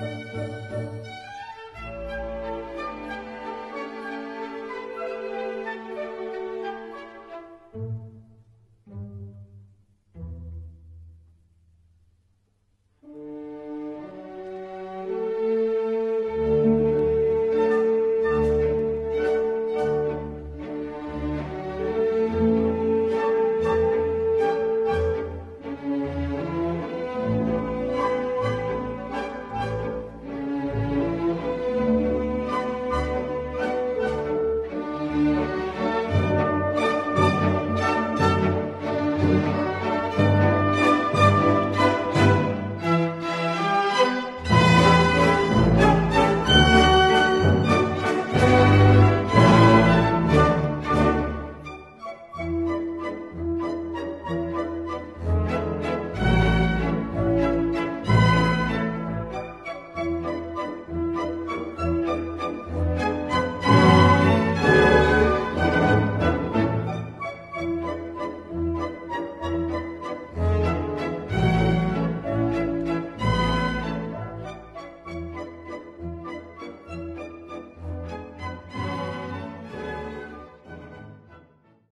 Música